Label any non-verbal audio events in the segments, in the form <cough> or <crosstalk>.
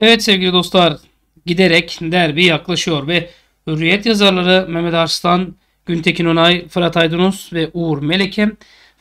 Evet sevgili dostlar giderek derbi yaklaşıyor ve Hürriyet yazarları Mehmet Arslan, Güntekin Onay, Fırat Aydınus ve Uğur Meleke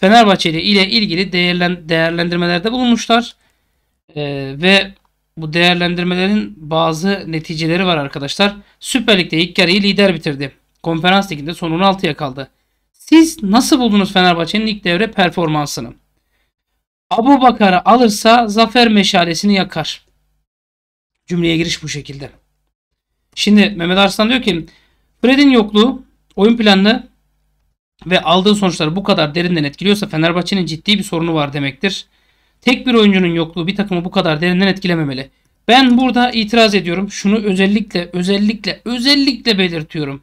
Fenerbahçe ile ilgili değerlen, değerlendirmelerde bulunmuşlar. Ee, ve bu değerlendirmelerin bazı neticeleri var arkadaşlar. Süper Lig'de ilk yarıyı lider bitirdi. Konferans Ligi'nde son 16'ya kaldı. Siz nasıl buldunuz Fenerbahçe'nin ilk devre performansını? Abu Bakar'ı alırsa zafer meşalesini yakar. Cümleye giriş bu şekilde. Şimdi Mehmet Arslan diyor ki Fred'in yokluğu oyun planını ve aldığı sonuçları bu kadar derinden etkiliyorsa Fenerbahçe'nin ciddi bir sorunu var demektir. Tek bir oyuncunun yokluğu bir takımı bu kadar derinden etkilememeli. Ben burada itiraz ediyorum. Şunu özellikle özellikle özellikle belirtiyorum.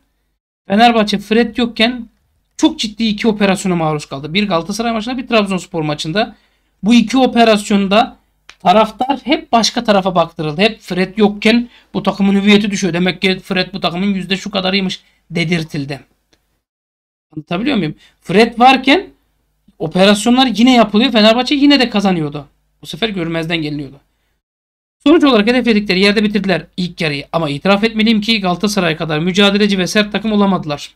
Fenerbahçe Fred yokken çok ciddi iki operasyona maruz kaldı. Bir Galatasaray maçında bir Trabzonspor maçında. Bu iki operasyonda taraftar hep başka tarafa baktırıldı. Hep Fred yokken bu takımın hüviyeti düşüyor. Demek ki Fred bu takımın yüzde şu kadarıymış dedirtildi. Anlatabiliyor muyum? Fred varken operasyonlar yine yapılıyor. Fenerbahçe yine de kazanıyordu. Bu sefer görmezden geliniyordu. Sonuç olarak hedefledikleri yerde bitirdiler ilk yarıyı. Ama itiraf etmeliyim ki Galatasaray kadar mücadeleci ve sert takım olamadılar.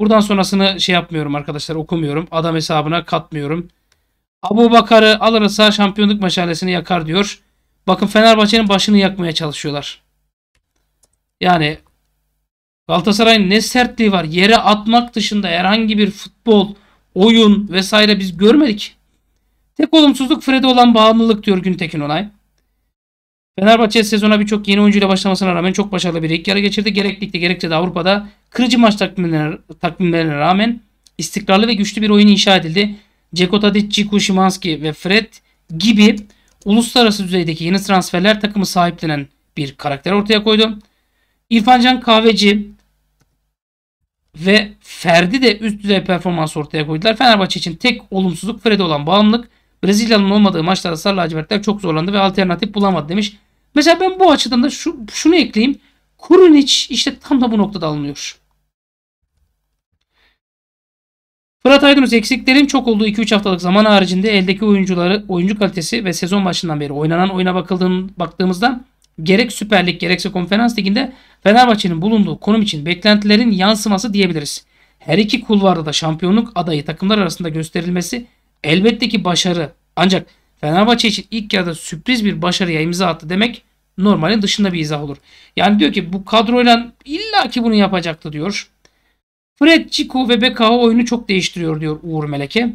Buradan sonrasını şey yapmıyorum arkadaşlar okumuyorum. Adam hesabına katmıyorum. Abu Bakar'ı alırsa şampiyonluk meşalesini yakar diyor. Bakın Fenerbahçe'nin başını yakmaya çalışıyorlar. Yani Galatasaray'ın ne sertliği var. Yere atmak dışında herhangi bir futbol, oyun vesaire biz görmedik. Tek olumsuzluk Fred'e olan bağımlılık diyor Güntekin Onay. Fenerbahçe sezona birçok yeni oyuncuyla başlamasına rağmen çok başarılı bir ilk yarı geçirdi. Gerek ligde gerekse de Avrupa'da kırıcı maç takvimlerine, takvimlerine rağmen istikrarlı ve güçlü bir oyun inşa edildi. Ceko Tadic, Ciku Şimanski ve Fred gibi uluslararası düzeydeki yeni transferler takımı sahiplenen bir karakter ortaya koydu. İrfancan Kahveci ve Ferdi de üst düzey performans ortaya koydular. Fenerbahçe için tek olumsuzluk Fred'e olan bağımlılık. Brezilyalı'nın olmadığı maçlarda Sarı Lacivertler çok zorlandı ve alternatif bulamadı demiş. Mesela ben bu açıdan da şu, şunu ekleyeyim. Kurunic işte tam da bu noktada alınıyor. Fırat Aydınus eksiklerin çok olduğu 2-3 haftalık zaman haricinde eldeki oyuncuları, oyuncu kalitesi ve sezon başından beri oynanan oyuna bakıldığın, baktığımızda gerek Süper Lig gerekse Konferans Ligi'nde Fenerbahçe'nin bulunduğu konum için beklentilerin yansıması diyebiliriz. Her iki kulvarda da şampiyonluk adayı takımlar arasında gösterilmesi elbette ki başarı. Ancak Fenerbahçe için ilk yarıda sürpriz bir başarıya imza attı demek normalin dışında bir izah olur. Yani diyor ki bu kadroyla illaki bunu yapacaktı diyor. Fred, Ciku ve Bekao oyunu çok değiştiriyor diyor Uğur Meleke.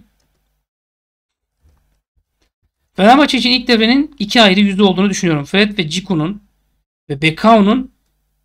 Fenerbahçe için ilk devrenin iki ayrı yüzde olduğunu düşünüyorum. Fred ve Ciku'nun ve Bekao'nun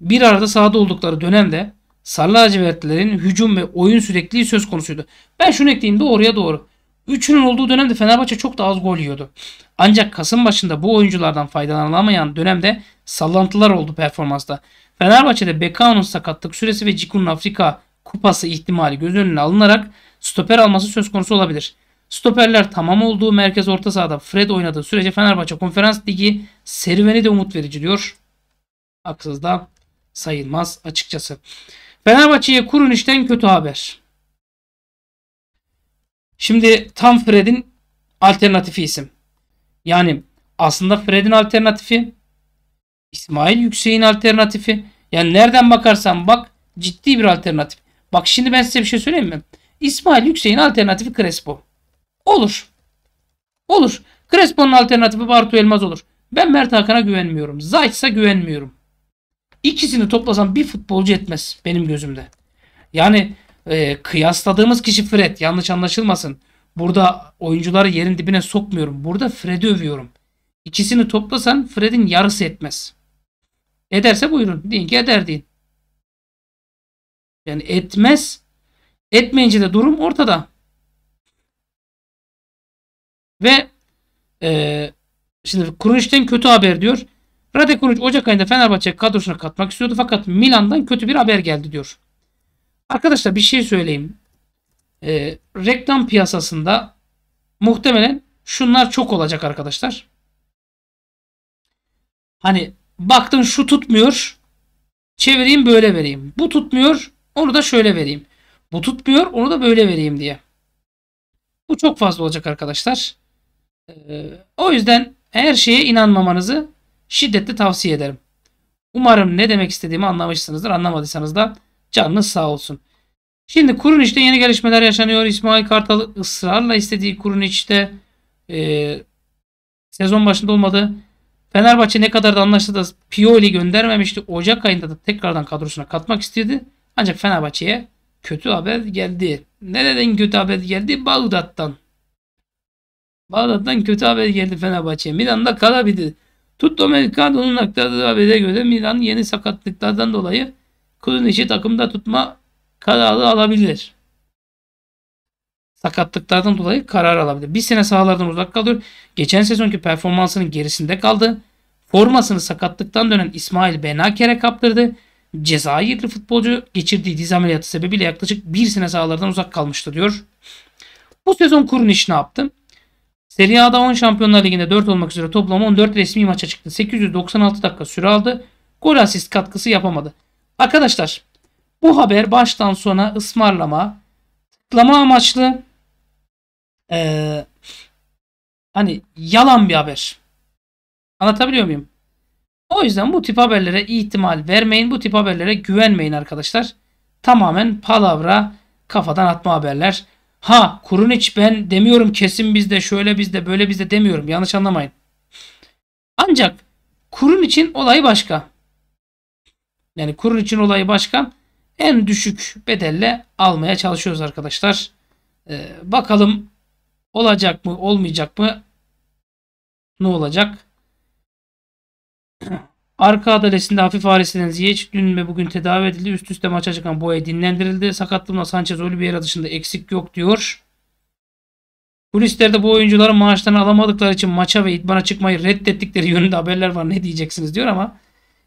bir arada sahada oldukları dönemde Sarı lacivertlilerin hücum ve oyun sürekliliği söz konusuydu. Ben şunu ekleyeyim doğruya doğru. Üçünün olduğu dönemde Fenerbahçe çok da az gol yiyordu. Ancak Kasım başında bu oyunculardan faydalanılamayan dönemde sallantılar oldu performansta. Fenerbahçe'de Bekao'nun sakatlık süresi ve Ciku'nun Afrika kupası ihtimali göz önüne alınarak stoper alması söz konusu olabilir. Stoperler tamam olduğu merkez orta sahada Fred oynadığı sürece Fenerbahçe Konferans Ligi serüveni de umut verici diyor. Haksız da sayılmaz açıkçası. Fenerbahçe'ye kurun işten kötü haber. Şimdi tam Fred'in alternatifi isim. Yani aslında Fred'in alternatifi İsmail Yüksek'in alternatifi. Yani nereden bakarsan bak ciddi bir alternatif. Bak şimdi ben size bir şey söyleyeyim mi? İsmail Yüksek'in alternatifi Crespo. Olur. Olur. Crespo'nun alternatifi Bartu Elmaz olur. Ben Mert Hakan'a güvenmiyorum. Zayt'sa güvenmiyorum. İkisini toplasam bir futbolcu etmez benim gözümde. Yani e, kıyasladığımız kişi Fred. Yanlış anlaşılmasın. Burada oyuncuları yerin dibine sokmuyorum. Burada Fred'i övüyorum. İkisini toplasan Fred'in yarısı etmez. Ederse buyurun. Deyin ki eder deyin. Yani etmez. Etmeyince de durum ortada. Ve e, şimdi Kurunç'ten kötü haber diyor. Rade Kurunç Ocak ayında Fenerbahçe kadrosuna katmak istiyordu fakat Milan'dan kötü bir haber geldi diyor. Arkadaşlar bir şey söyleyeyim. E, reklam piyasasında muhtemelen şunlar çok olacak arkadaşlar. Hani baktın şu tutmuyor. Çevireyim böyle vereyim. Bu tutmuyor. Onu da şöyle vereyim. Bu tutmuyor. Onu da böyle vereyim diye. Bu çok fazla olacak arkadaşlar. Ee, o yüzden her şeye inanmamanızı şiddetle tavsiye ederim. Umarım ne demek istediğimi anlamışsınızdır. Anlamadıysanız da canınız sağ olsun. Şimdi Kuruniç'te yeni gelişmeler yaşanıyor. İsmail Kartal ısrarla istediği Kuruniç'te e, sezon başında olmadı. Fenerbahçe ne kadar da anlaştı da Pioli göndermemişti. Ocak ayında da tekrardan kadrosuna katmak istedi. Ancak Fenerbahçe'ye kötü haber geldi. Nereden kötü haber geldi? Bağdat'tan. Bağdat'tan kötü haber geldi Fenerbahçe'ye. Milan'da kalabilir. Tutto Mercado'nun aktardığı habere göre Milan yeni sakatlıklardan dolayı Kuruniç'i takımda tutma kararı alabilir. Sakatlıklardan dolayı karar alabilir. Bir sene sahalardan uzak kalıyor. Geçen sezonki performansının gerisinde kaldı. Formasını sakatlıktan dönen İsmail Benaker'e kaptırdı. Cezayirli futbolcu geçirdiği diz ameliyatı sebebiyle yaklaşık bir sene sahalardan uzak kalmıştı diyor. Bu sezon Kurunic ne yaptı? Serie A'da 10 Şampiyonlar Ligi'nde 4 olmak üzere toplam 14 resmi maça çıktı. 896 dakika süre aldı. Gol asist katkısı yapamadı. Arkadaşlar bu haber baştan sona ısmarlama, tıklama amaçlı ee, hani yalan bir haber. Anlatabiliyor muyum? O yüzden bu tip haberlere ihtimal vermeyin. Bu tip haberlere güvenmeyin arkadaşlar. Tamamen palavra kafadan atma haberler. Ha Kurunic ben demiyorum kesin bizde şöyle bizde böyle bizde demiyorum. Yanlış anlamayın. Ancak kurun için olayı başka. Yani kurun için olayı başka. En düşük bedelle almaya çalışıyoruz arkadaşlar. Ee, bakalım olacak mı olmayacak mı ne olacak? Arka adalesinde hafif ağrısından Ziyech dün ve bugün tedavi edildi. Üst üste maça çıkan Boya dinlendirildi. Sakatlığında Sanchez Oliveira dışında eksik yok diyor. Kulislerde bu oyuncuların maaşlarını alamadıkları için maça ve idmana çıkmayı reddettikleri yönünde haberler var. Ne diyeceksiniz diyor ama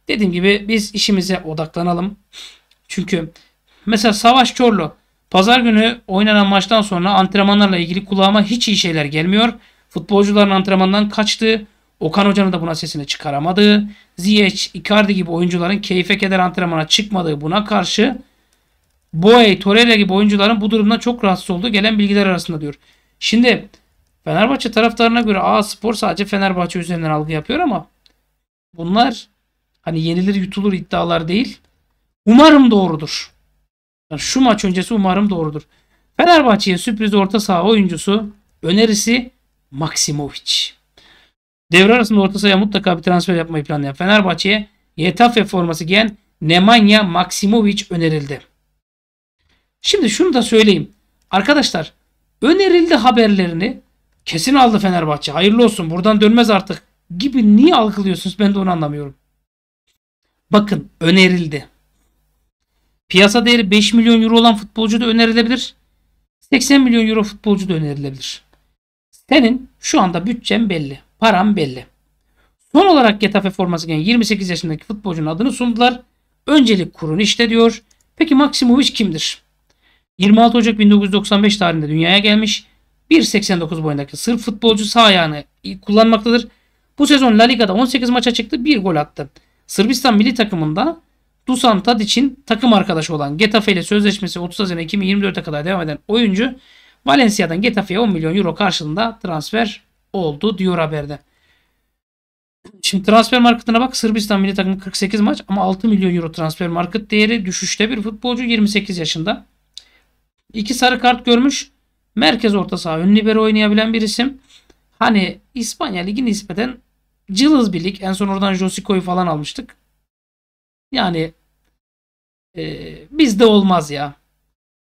dediğim gibi biz işimize odaklanalım. Çünkü mesela Savaş Çorlu pazar günü oynanan maçtan sonra antrenmanlarla ilgili kulağıma hiç iyi şeyler gelmiyor. Futbolcuların antrenmandan kaçtığı, Okan Hoca'nın da buna sesini çıkaramadığı, Ziyech, Icardi gibi oyuncuların keyfe keder antrenmana çıkmadığı buna karşı Boey, Torreira gibi oyuncuların bu durumdan çok rahatsız olduğu gelen bilgiler arasında diyor. Şimdi Fenerbahçe taraftarına göre A Spor sadece Fenerbahçe üzerinden algı yapıyor ama bunlar hani yenilir yutulur iddialar değil. Umarım doğrudur. Yani şu maç öncesi umarım doğrudur. Fenerbahçe'ye sürpriz orta saha oyuncusu önerisi Maksimovic. Devre arasında orta sahaya mutlaka bir transfer yapmayı planlayan Fenerbahçe'ye Yetafe forması giyen Nemanja Maksimovic önerildi. Şimdi şunu da söyleyeyim. Arkadaşlar önerildi haberlerini kesin aldı Fenerbahçe. Hayırlı olsun buradan dönmez artık gibi niye algılıyorsunuz ben de onu anlamıyorum. Bakın önerildi. Piyasa değeri 5 milyon euro olan futbolcu da önerilebilir. 80 milyon euro futbolcu da önerilebilir. Senin şu anda bütçen belli. Param belli. Son olarak Getafe forması giyen 28 yaşındaki futbolcunun adını sundular. Öncelik kurun işte diyor. Peki Maksimovic kimdir? 26 Ocak 1995 tarihinde dünyaya gelmiş. 1.89 boyundaki Sırp futbolcu sağ ayağını kullanmaktadır. Bu sezon La Liga'da 18 maça çıktı, 1 gol attı. Sırbistan milli takımında Dusan Tadic'in takım arkadaşı olan Getafe ile sözleşmesi 30 Haziran 2024'e kadar devam eden oyuncu Valencia'dan Getafe'ye 10 milyon euro karşılığında transfer oldu diyor haberde. Şimdi transfer marketine bak Sırbistan milli takımı 48 maç ama 6 milyon euro transfer market değeri düşüşte bir futbolcu 28 yaşında. İki sarı kart görmüş. Merkez orta saha ön libero oynayabilen bir isim. Hani İspanya Ligi nispeten cılız bir lig. En son oradan Josico'yu falan almıştık. Yani e, bizde olmaz ya.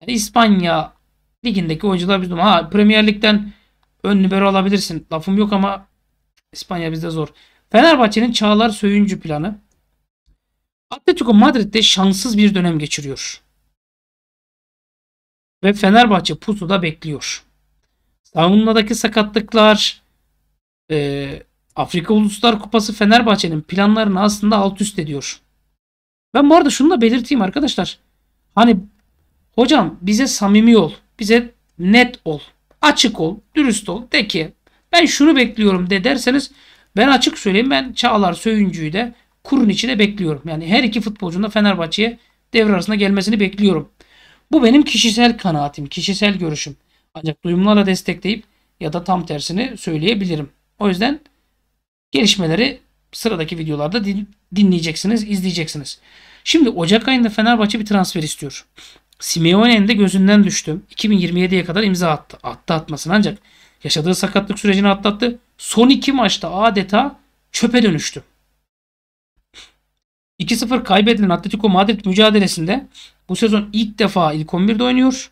Yani İspanya ligindeki oyuncular bizde ha Premier Lig'den ön libero alabilirsin. Lafım yok ama İspanya bizde zor. Fenerbahçe'nin Çağlar Söyüncü planı. Atletico Madrid'de şanssız bir dönem geçiriyor. Ve Fenerbahçe pusuda bekliyor. Savunmadaki sakatlıklar, e, Afrika Uluslar Kupası Fenerbahçe'nin planlarını aslında alt üst ediyor. Ben bu arada şunu da belirteyim arkadaşlar. Hani hocam bize samimi ol. Bize net ol. Açık ol. Dürüst ol. De ki ben şunu bekliyorum de derseniz ben açık söyleyeyim ben Çağlar Söyüncü'yü de kurun içine bekliyorum. Yani her iki futbolcunun da Fenerbahçe'ye devre arasında gelmesini bekliyorum. Bu benim kişisel kanaatim, kişisel görüşüm. Ancak duyumlarla destekleyip ya da tam tersini söyleyebilirim. O yüzden gelişmeleri sıradaki videolarda din- dinleyeceksiniz, izleyeceksiniz. Şimdi Ocak ayında Fenerbahçe bir transfer istiyor. Simeone'nin de gözünden düştü. 2027'ye kadar imza attı. Attı atmasın ancak yaşadığı sakatlık sürecini atlattı. Son iki maçta adeta çöpe dönüştü. 2-0 kaybedilen Atletico Madrid mücadelesinde bu sezon ilk defa ilk 11'de oynuyor.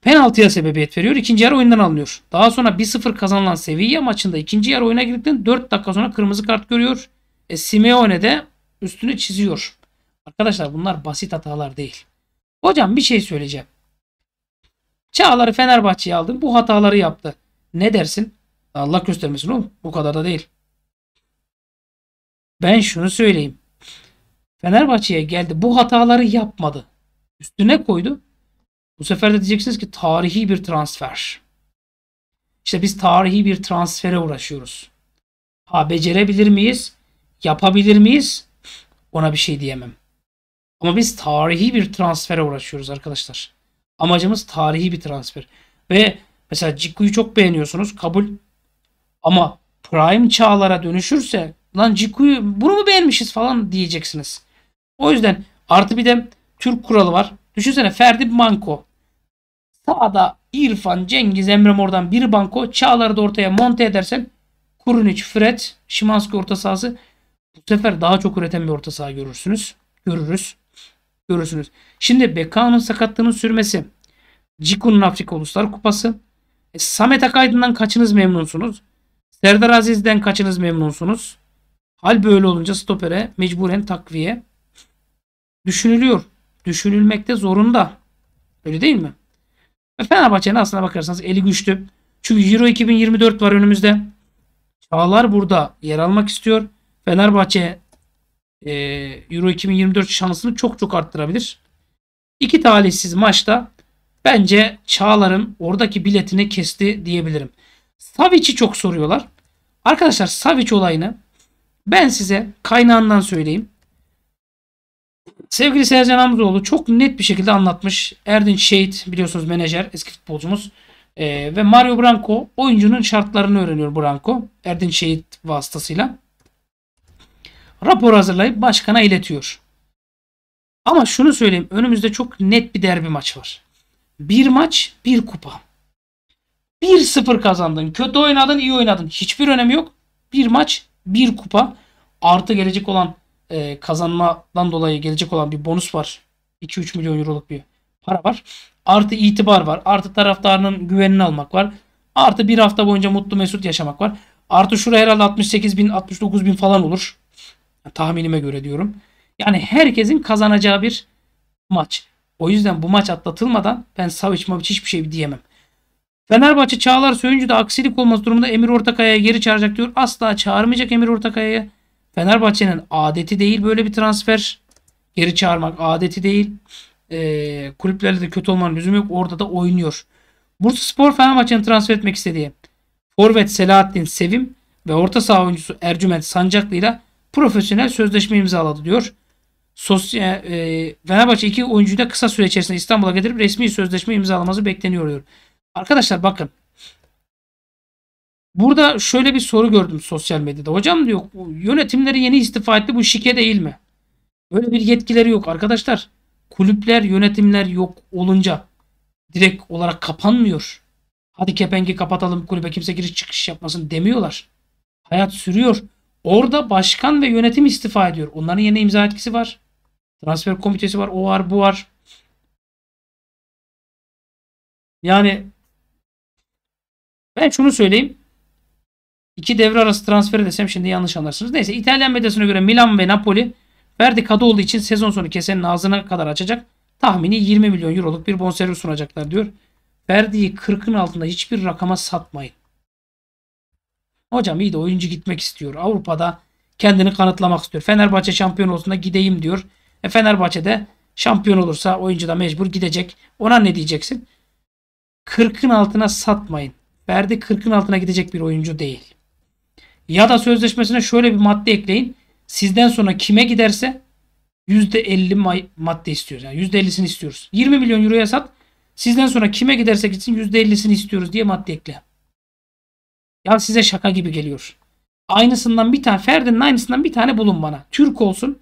Penaltıya sebebiyet veriyor. İkinci yarı oyundan alınıyor. Daha sonra 1-0 kazanılan Sevilla maçında ikinci yarı oyuna girdikten 4 dakika sonra kırmızı kart görüyor. E, Simeone de üstünü çiziyor. Arkadaşlar bunlar basit hatalar değil. Hocam bir şey söyleyeceğim. Çağlar'ı Fenerbahçe'ye aldım. Bu hataları yaptı. Ne dersin? Allah göstermesin oğlum. Bu kadar da değil. Ben şunu söyleyeyim. Fenerbahçe'ye geldi. Bu hataları yapmadı. Üstüne koydu. Bu sefer de diyeceksiniz ki tarihi bir transfer. İşte biz tarihi bir transfere uğraşıyoruz. Ha becerebilir miyiz? Yapabilir miyiz? Ona bir şey diyemem. Ama biz tarihi bir transfere uğraşıyoruz arkadaşlar. Amacımız tarihi bir transfer. Ve mesela Ciku'yu çok beğeniyorsunuz. Kabul. Ama Prime çağlara dönüşürse lan Ciku'yu bunu mu beğenmişiz falan diyeceksiniz. O yüzden artı bir de Türk kuralı var. Düşünsene Ferdi Manko. Sağda İrfan, Cengiz, Emre Mor'dan bir banko. Çağlar'ı da ortaya monte edersen Kurunic, Fred, Şimanski orta sahası bu sefer daha çok üreten bir orta saha görürsünüz. Görürüz. Görürsünüz. Şimdi Bekao'nun sakatlığının sürmesi. Ciku'nun Afrika Uluslar Kupası. E, Samet Akaydın'dan kaçınız memnunsunuz? Serdar Aziz'den kaçınız memnunsunuz? Hal böyle olunca stopere mecburen takviye düşünülüyor. Düşünülmekte zorunda. Öyle değil mi? Fenerbahçe'nin aslına bakarsanız eli güçlü. Çünkü Euro 2024 var önümüzde. Çağlar burada yer almak istiyor. Fenerbahçe e, Euro 2024 şansını çok çok arttırabilir. İki talihsiz maçta bence Çağlar'ın oradaki biletini kesti diyebilirim. Savic'i çok soruyorlar. Arkadaşlar Savic olayını ben size kaynağından söyleyeyim. Sevgili Sercan Hamzoğlu çok net bir şekilde anlatmış. Erdinç Şehit biliyorsunuz menajer eski futbolcumuz. Ee, ve Mario Branco oyuncunun şartlarını öğreniyor Branco. Erdinç Şehit vasıtasıyla. Rapor hazırlayıp başkana iletiyor. Ama şunu söyleyeyim. Önümüzde çok net bir derbi maç var. Bir maç bir kupa. 1-0 kazandın. Kötü oynadın iyi oynadın. Hiçbir önemi yok. Bir maç bir kupa. Artı gelecek olan e, kazanmadan dolayı gelecek olan bir bonus var. 2-3 milyon euroluk bir para var. Artı itibar var. Artı taraftarının güvenini almak var. Artı bir hafta boyunca mutlu mesut yaşamak var. Artı şura herhalde 68 bin 69 bin falan olur. Tahminime göre diyorum. Yani herkesin kazanacağı bir maç. O yüzden bu maç atlatılmadan ben Savic Mavic hiçbir şey diyemem. Fenerbahçe Çağlar Söyüncü'de aksilik olması durumunda Emir Ortakaya'ya geri çağıracak diyor. Asla çağırmayacak Emir Ortakaya'ya. Fenerbahçe'nin adeti değil böyle bir transfer. Geri çağırmak adeti değil. Ee, kulüplerle de kötü olmanın lüzumu yok. Orada da oynuyor. Bursa Spor Fenerbahçe'nin transfer etmek istediği Forvet Selahattin Sevim ve orta saha oyuncusu Ercüment Sancaklı ile profesyonel sözleşme imzaladı diyor. Sosyal, e, Fenerbahçe iki oyuncuyu da kısa süre içerisinde İstanbul'a getirip resmi sözleşme imzalaması bekleniyor diyor. Arkadaşlar bakın. Burada şöyle bir soru gördüm sosyal medyada. Hocam diyor yönetimleri yeni istifa etti bu şike değil mi? Böyle bir yetkileri yok arkadaşlar. Kulüpler yönetimler yok olunca direkt olarak kapanmıyor. Hadi kepengi kapatalım kulübe kimse giriş çıkış yapmasın demiyorlar. Hayat sürüyor. Orada başkan ve yönetim istifa ediyor. Onların yeni imza etkisi var. Transfer komitesi var. O var bu var. Yani ben şunu söyleyeyim. İki devre arası transferi desem şimdi yanlış anlarsınız. Neyse İtalyan medyasına göre Milan ve Napoli Ferdi Kadıoğlu için sezon sonu kesenin ağzına kadar açacak. Tahmini 20 milyon euroluk bir bonservis sunacaklar diyor. Ferdi'yi 40'ın altında hiçbir rakama satmayın. Hocam iyi de oyuncu gitmek istiyor. Avrupa'da kendini kanıtlamak istiyor. Fenerbahçe şampiyon olsun da gideyim diyor. E Fenerbahçe'de şampiyon olursa oyuncu da mecbur gidecek. Ona ne diyeceksin? 40'ın altına satmayın. Ferdi 40'ın altına gidecek bir oyuncu değil. Ya da sözleşmesine şöyle bir madde ekleyin. Sizden sonra kime giderse %50 madde istiyoruz. Yani %50'sini istiyoruz. 20 milyon euroya sat. Sizden sonra kime giderse gitsin %50'sini istiyoruz diye madde ekle. Ya size şaka gibi geliyor. Aynısından bir tane Ferdi'nin aynısından bir tane bulun bana. Türk olsun.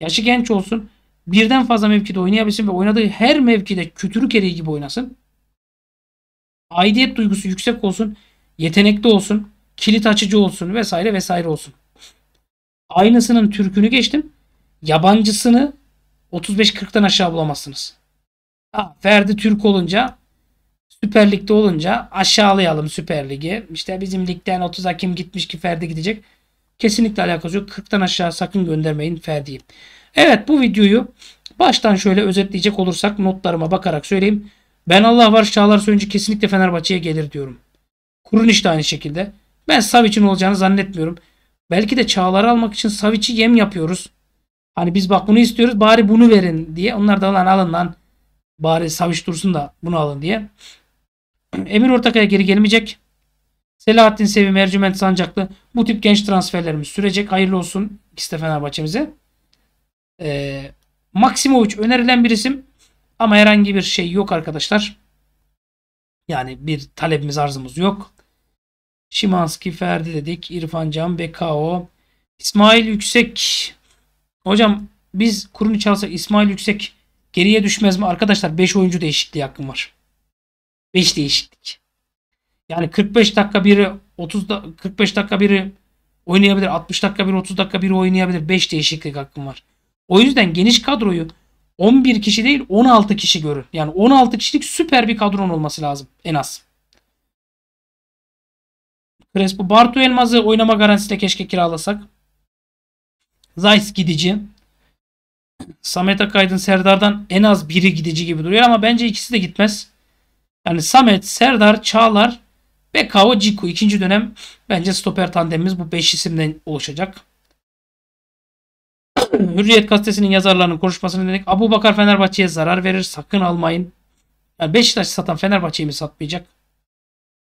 Yaşı genç olsun. Birden fazla mevkide oynayabilsin ve oynadığı her mevkide kütürük eriği gibi oynasın. Aidiyet duygusu yüksek olsun. Yetenekli olsun. Kilit açıcı olsun vesaire vesaire olsun. Aynısının Türk'ünü geçtim. Yabancısını 35-40'tan aşağı bulamazsınız. Ha, Ferdi Türk olunca Süper Lig'de olunca aşağılayalım Süper Lig'i. İşte bizim ligden 30'a kim gitmiş ki Ferdi gidecek. Kesinlikle alakası yok. 40'tan aşağı sakın göndermeyin Ferdi'yi. Evet bu videoyu baştan şöyle özetleyecek olursak notlarıma bakarak söyleyeyim. Ben Allah var Çağlar Söyüncü kesinlikle Fenerbahçe'ye gelir diyorum. Kuruniş de aynı şekilde. Ben Savic'in olacağını zannetmiyorum. Belki de Çağlar'ı almak için Savic'i yem yapıyoruz. Hani biz bak bunu istiyoruz bari bunu verin diye. Onlar da lan alın lan. Bari Savic dursun da bunu alın diye. Emir Ortakaya geri gelmeyecek. Selahattin Sevim, Ercüment Sancaklı. Bu tip genç transferlerimiz sürecek. Hayırlı olsun ikisi de Fenerbahçe'mize. Ee, Maksimovic önerilen bir isim. Ama herhangi bir şey yok arkadaşlar. Yani bir talebimiz arzımız yok. Şimanski, Ferdi dedik. İrfan Can, Bekao. İsmail Yüksek. Hocam biz kurunu çalsak İsmail Yüksek geriye düşmez mi? Arkadaşlar 5 oyuncu değişikliği hakkım var. 5 değişiklik. Yani 45 dakika biri 30 da, 45 dakika biri oynayabilir. 60 dakika biri 30 dakika biri oynayabilir. 5 değişiklik hakkım var. O yüzden geniş kadroyu 11 kişi değil 16 kişi görün. Yani 16 kişilik süper bir kadron olması lazım en az. Crespo Bartu Elmaz'ı oynama garantisiyle keşke kiralasak. Zayt gidici. Samet Akaydın Serdar'dan en az biri gidici gibi duruyor ama bence ikisi de gitmez. Yani Samet, Serdar, Çağlar, Bekao, Ciku ikinci dönem bence stoper tandemimiz bu 5 isimden oluşacak. <clears throat> Hürriyet gazetesinin yazarlarının konuşmasını dedik. Abu Bakar Fenerbahçe'ye zarar verir. Sakın almayın. Yani Beşiktaş satan Fenerbahçe'yi mi satmayacak?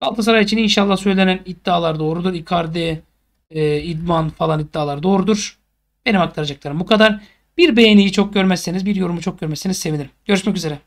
Galatasaray için inşallah söylenen iddialar doğrudur. Icardi, e, idman falan iddialar doğrudur. Benim aktaracaklarım bu kadar. Bir beğeniyi çok görmezseniz, bir yorumu çok görmezseniz sevinirim. Görüşmek üzere.